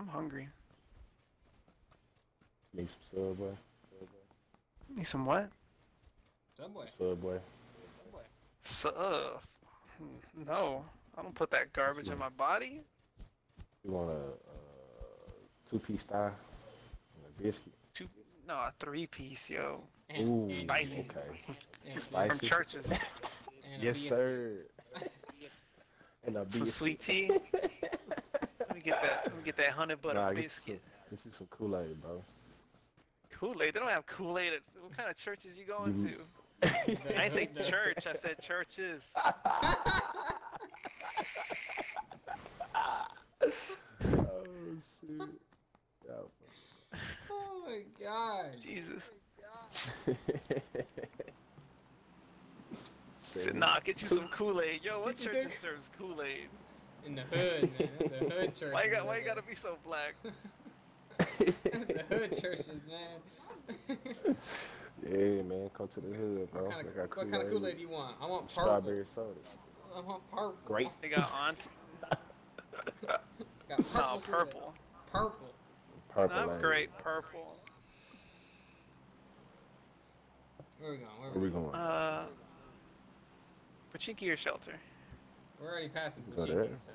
I'm hungry. Need some Subway. Need some what? Subway. Subway. Sub. Hmm, No, I don't put that garbage in my body. You want a uh, two-piece thigh and a biscuit? Two, no, a three piece, yo. And, Ooh, spicy. Okay. and- Spicy. From Church's. Yes, sir. And a Some sweet tea. Let me get that. Let me get that honey butter Nah, biscuit. some, get you some Kool-Aid, bro. Kool Aid. They don't have Kool Aid. What kind of churches you going You- to? I ain't say church. I said churches. oh shit. Oh my god. Jesus. Oh, say Said, nah, get you some Kool Aid. Yo, what church say- serves Kool Aid? In the hood, man. That's the hood church. Why you got? Why you gotta be so black? the hood churches, man. Yeah, man, come to the hood, bro. what kind of, got what kind of Kool-Aid, Kool-Aid do you want? I want purple. Strawberry soda. I want purple. Great. They got aunt. Got purple. No, purple. Purple. Purple. Not Lane. great. Purple. Where we going? Where Where we we going? going? Uh, Pochinki or shelter? We're already passing Go Pochinki, there. so.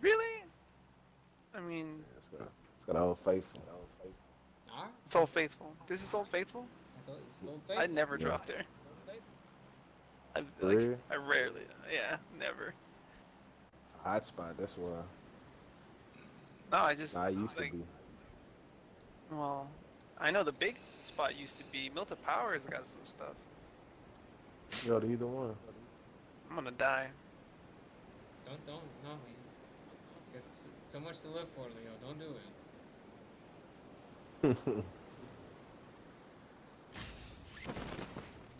Really? I mean, Yeah, it's got, it's got Old Faithful. Old Faithful. Alright. it's Old Faithful. This is Old Faithful. I thought it I never Yeah. drop there. I, like, real? I rarely. Yeah, never. Hot spot. That's why. No, I just. Nah, I used like, to be. Well, I know the big spot used to be Mylta Power's got some stuff. Yo, to either one. I'm gonna die. Don't, don't, no. You got so much to live for, Leo. Don't do it.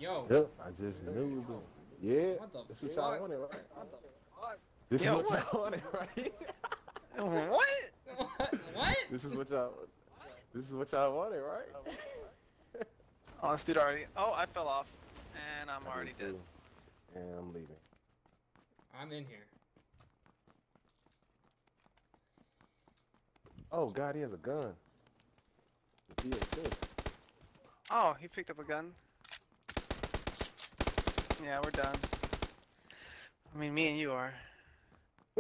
Yo. yep, I just knew. It. Yeah, What the this is what y'all wanted, right? What the fuck? This Yo, is what what? y'all wanted, right? What? What? What? this is what y'all. This is what y'all wanted, right? Oh, this dude already. Oh, I fell off, and I'm I already dead. And I'm leaving. I'm in here. Oh God, he has a gun. The DSS. Oh, he picked up a gun. Yeah, we're done. I mean, me and you are.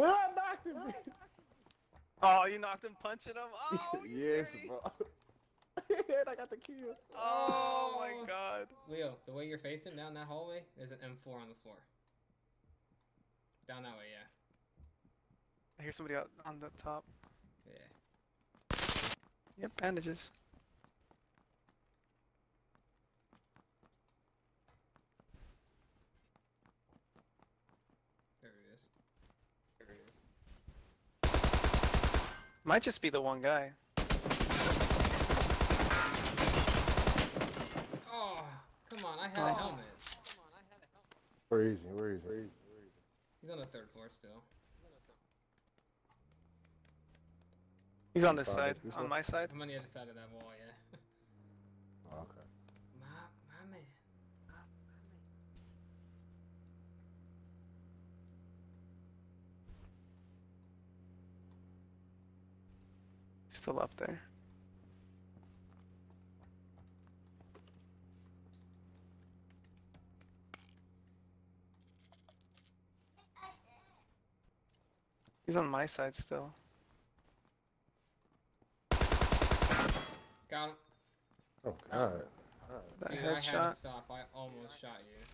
Ah, knocked him. Oh, you knocked him punching him? Oh, yes, dirty. bro. and I got the kill. Oh my god. Leo, the way you're facing down that hallway, there's an M4 on the floor. Down that way, yeah. I hear somebody out on the top. Yeah. Yep, bandages. There it is. There it is. Might just be the one guy. Come on, I had Oh. a helmet. Where is he? Where is he? He's on the third floor still. He's on this Found side. this On way? my side. I'm on the other side of that wall, yeah. Oh, okay. My, my man. Still up there. He's on my side still. Got him. Oh God. That Dude, I had to headshot. stop. I almost shot you.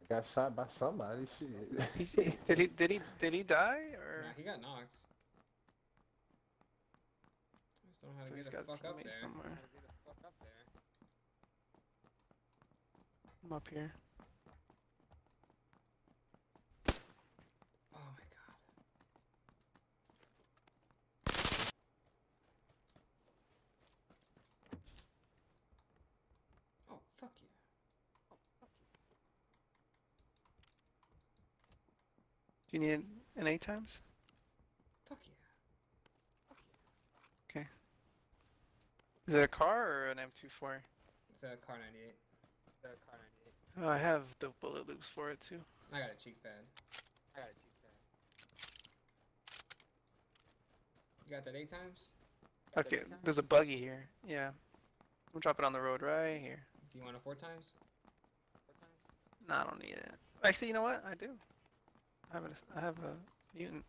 I got shot by somebody. Shit. Did he? Did he? Did he die? Or Nah, he got knocked. I just don't know how so to he's get the got a fuck up there. somewhere. Fuck. I'm up here. Oh my god. Oh, fuck you. Do you need an eight times? Fuck yeah. Is it a Kar or an M24? It's a Kar 98. Oh, I have the bullet loops for it too. I got a cheek pad. I got a cheek pad. You got that eight times? Got Okay, eight times? there's a buggy here. Yeah. We'll drop it on the road right here. Do you want a four times? Four times? No, I don't need it. Actually, you know what? I do. I have a, I have a mutant.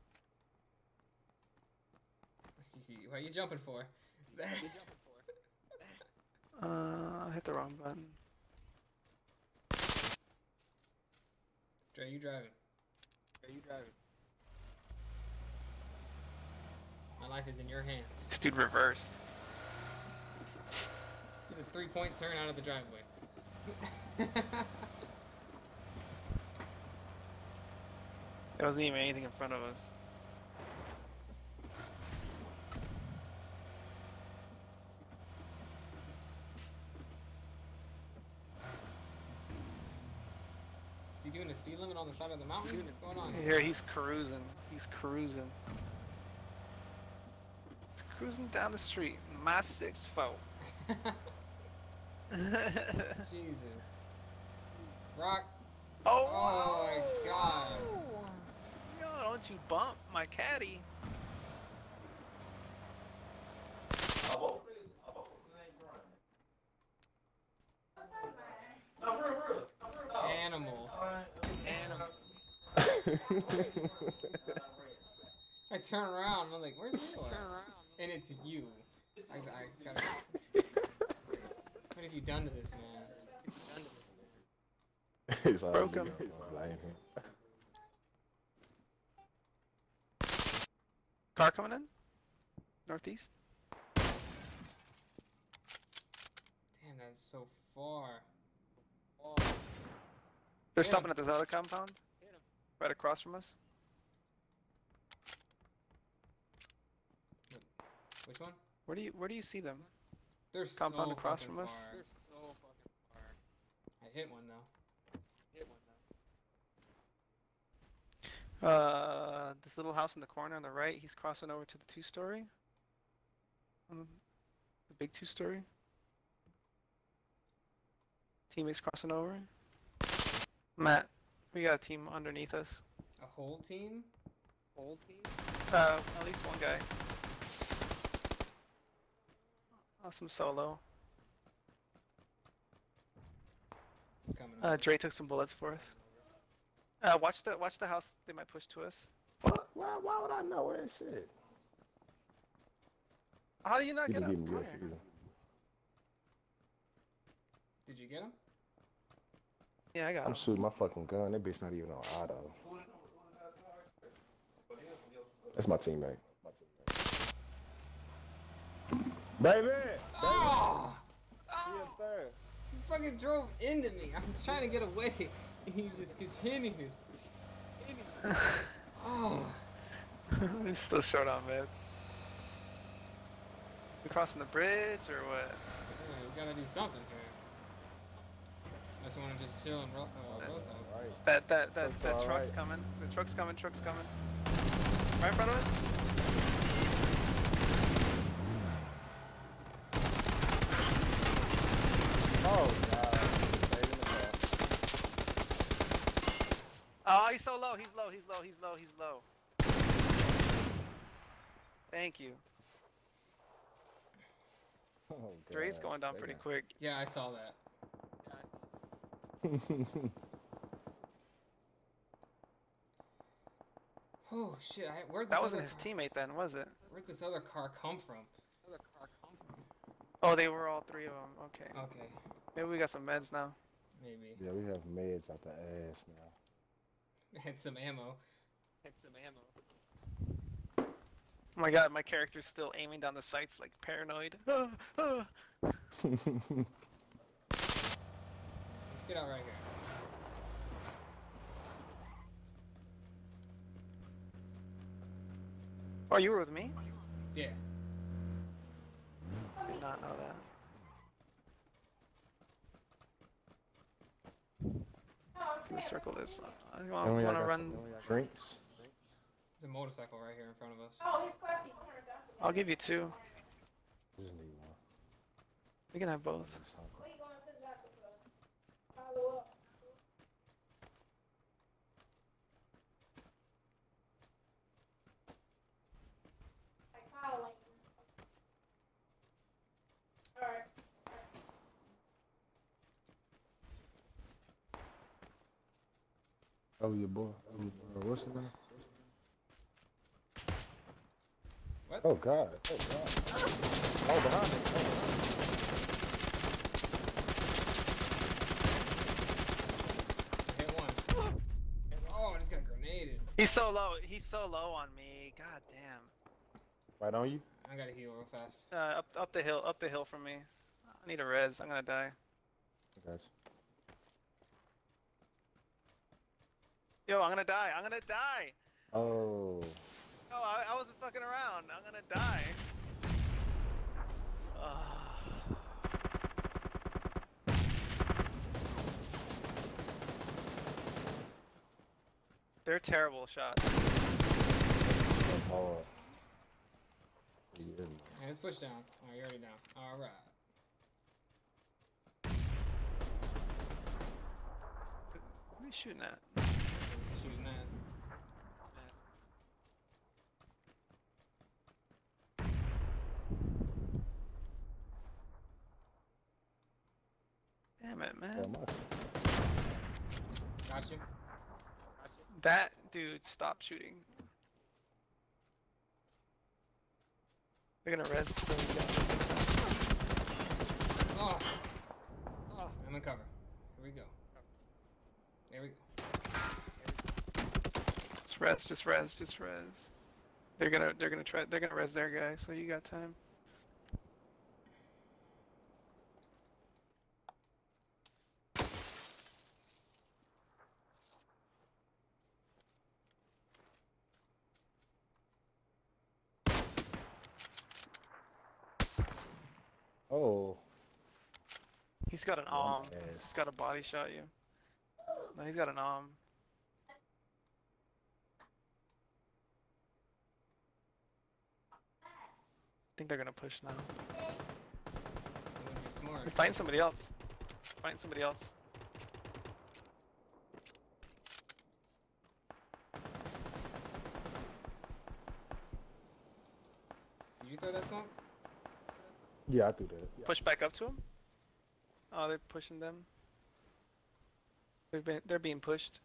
what are you jumping for? What you jumping for? Uh, I hit the wrong button. Dre, you driving. Are you driving? My life is in your hands. This dude reversed. Did a three point turn out of the driveway. There wasn't even anything in front of us. Doing the speed limit on the side of the mountain? What's going on? Here, he's cruising. He's cruising. He's cruising down the street. My six four. Jesus. Rock. oh, Oh my god. Yo, don't you bump my caddy. I turn around and I'm like, where's Leo? at?" Turn around. And it's you. I, I gotta. What have you done to this man? Done to this man. it's all Broke him. It's blame him. Car coming in? Northeast? Damn, that's so far. Oh, They're Yeah. stopping at this other compound, hit him. Right across from us. Which one? Where do you where do you see them? They're Compound so across fucking from us? They're so fucking far. I hit one though. Hit one though. Uh, this little house in the corner on the right. He's crossing over to the two-story. Um, the big two-story. Teammates crossing over. Matt, we got a team underneath us. A whole team? Whole team? Uh, at least one guy. Awesome solo. Coming Uh. Dre took some bullets for us. Uh, watch the watch the house. They might push to us. Fuck, why, why would I know where that shit? How do you not You get can up? give me Come your here. Did you get him? Yeah, I got I'm him. shooting my fucking gun. That bitch not even on auto. That's my teammate. Baby! Ah! Ah! Oh! He upstairs. He fucking drove into me. I was trying to get away, and he just continued. Ah. Oh. We're still short on meds. We crossing the bridge or what? Yeah, we gotta do something here. I just wanna just chill and ro- uh, roast out. Alright. That that that That's that truck's right. coming. The truck's coming. Truck's coming. Right in front of us. Oh, God. Baby in the car. Oh, he's so low. He's low. He's low. He's low. He's low. Thank you. Oh, Dre's God. going down pretty quick. Yeah, I saw that. Yeah, I see. Oh shit! I, where'd this That wasn't other his car, teammate then, was it? Where'd this other car come from? Where the car come from? Oh, they were all three of them. Okay. Okay, Maybe we got some meds now. maybe. yeah, we have meds out the ass now. Had some ammo. Hit some ammo. Oh my god, my character's still aiming down the sights like paranoid. Get out right here. Oh, you were with me? Yeah. I did not know that. Let me circle this. I And want, want to run. drinks. There's a motorcycle right here in front of us. I'll give you two. Just. We can have both. Something. Oh, your boy. Oh, uh, what's his name? What? Oh God. Oh God. Oh, behind me. Oh, I hit one. Oh, I just got grenaded. He's so low. He's so low on me. God damn. right on you. I gotta heal real fast. Uh, up up the hill. Up the hill from me. I need a res. I'm gonna die. Okay. Yo, I'm gonna die. I'm gonna die. Oh. No, I, I wasn't fucking around. I'm gonna die. Ah. They're terrible shots. Oh. Yeah. Let's push down. Alright, you're already down. Alright. You shooting at? Shooting that. Damn it, man. Oh, my. Got you. That dude stopped shooting. They're gonna res. So Oh. Oh, I'm in cover. Here we go. There we go. Just res, just res, just res. They're gonna, they're gonna try, they're gonna res their guy. So you got time. Oh. He's got an arm. ass. He's got a body shot you. No, he's got an arm. I think they're gonna push now. It would be smart. Find somebody else. Find somebody else. Did you throw that smoke? Yeah, I threw that. Yeah. Push back up to them? Oh, they're pushing them. They're being, they're being pushed.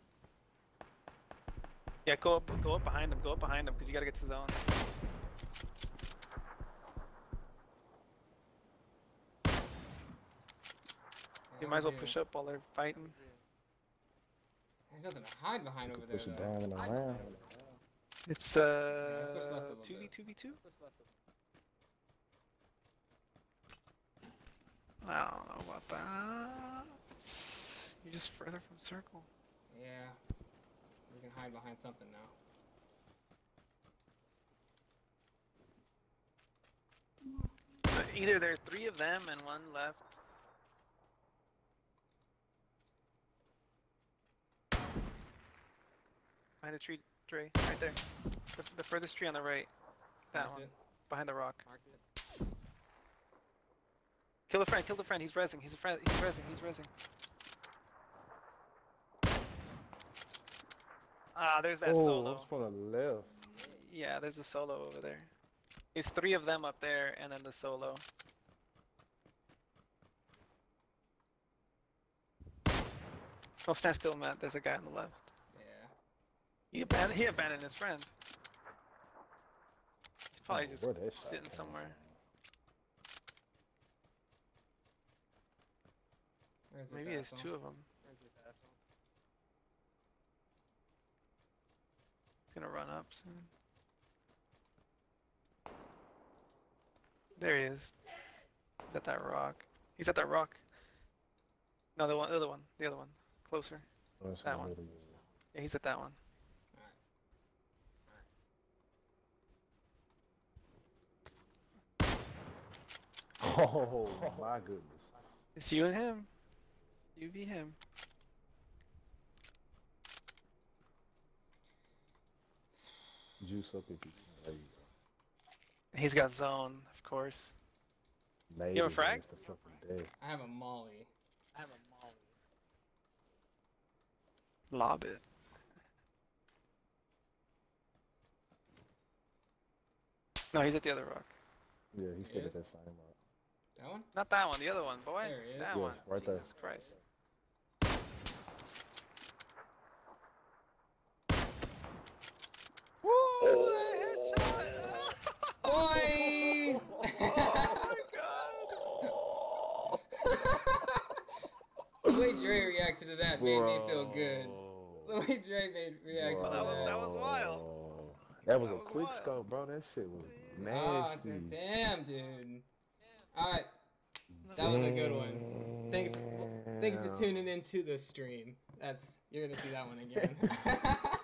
Yeah, go up, go up behind them. Go up behind them because you gotta get to zone. You might as well push up while they're fighting. There's nothing to hide behind over there, Pushing though. down and around. It's let's uh push left a little two v bit. two v two. Push left a I don't know about that. You're just further from circle. Yeah. We can hide behind something now. So either there's three of them and one left. Behind the tree, Dre, right there. The, the furthest tree on the right. That Marked one, it. behind the rock. Marked it. Kill the friend, kill the friend. He's resing. He's a friend. He's resing. He's resing. Ah, there's that oh, solo. it's from the left. Yeah, there's a solo over there. It's three of them up there, and then the solo. Oh, stand still, Matt. There's a guy on the left. Yeah. He abandoned. He abandoned his friend. He's probably Oh, just where that shot sitting came somewhere. Where's this Maybe there's two of them. Where's this asshole? He's gonna run up soon. There he is. He's at that rock. He's at that rock. No, the one, the other one, the other one, closer. Oh, That one. middle. Yeah, he's at that one. Oh my goodness. It's you and him. You be him. Juice up if you can. There you He's got zone, of course. go. You have a his frag? ass to fucking death. I have a molly. I have a molly. lob it. No, he's at the other rock. Yeah, he's he stayed Yes. at that same rock. That one? Not that one, the other one, boy. There he is. That Yes, one. right there. Jesus Christ. Woo! a headshot! Boy! Oh my god! the way Dre reacted to that made me feel good. The way Dre made reacted Well, to that was- that. that was wild. That was That a was quick wild. scope, bro. That shit was Ah, nasty. damn, dude. Alright, that was a good one. Thank you for, thank you for tuning into the stream. That's you're gonna see that one again.